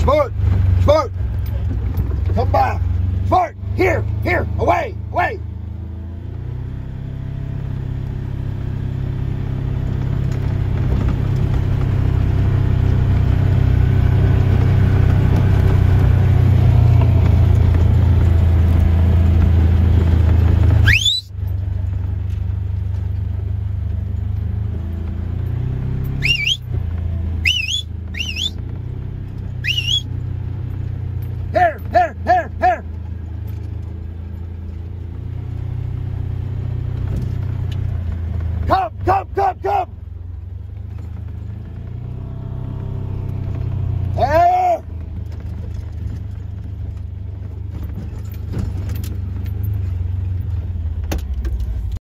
Smart! here, here.